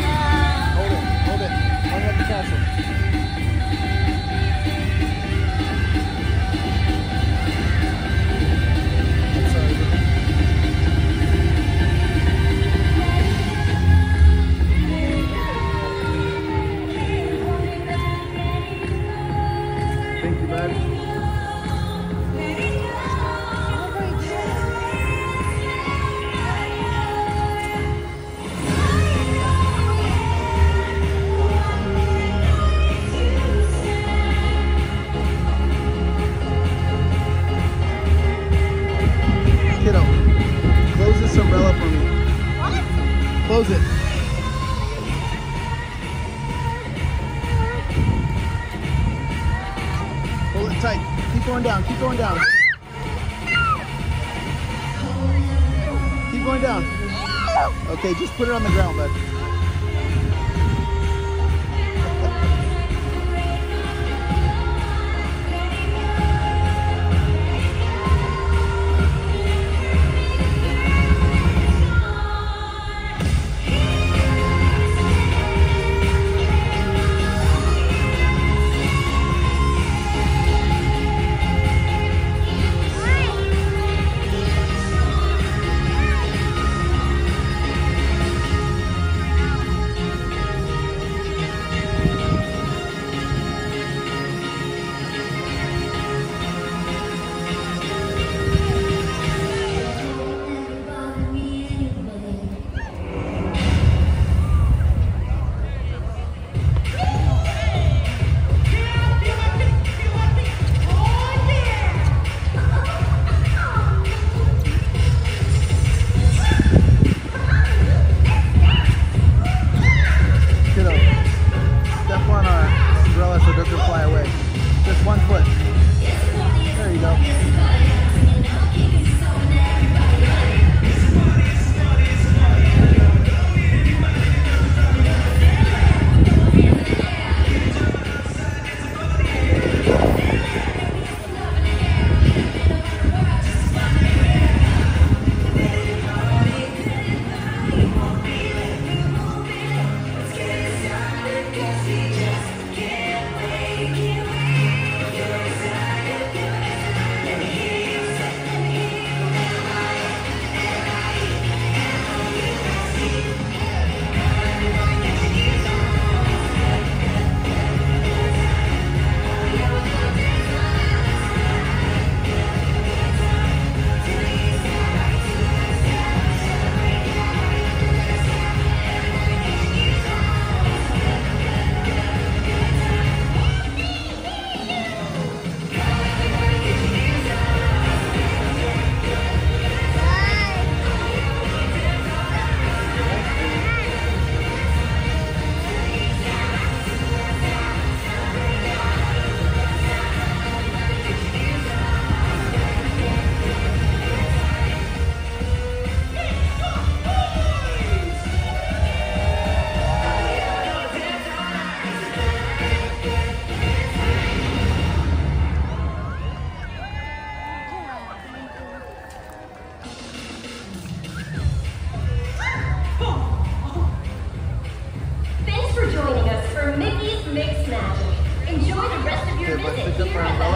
Hold it, hold it. Hold it the castle. Close it. Pull it tight. Keep going down. Keep going down. Keep going down. Okay, just put it on the ground, bud.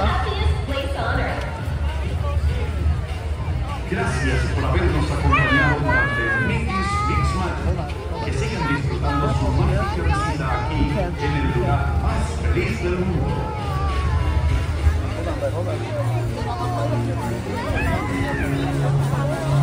happiest place on earth. Gracias por habernos acompañado durante Mix Mixman. Que sigan disfrutando su mágica visita aquí, en el lugar más feliz del mundo. Hold on, hold on.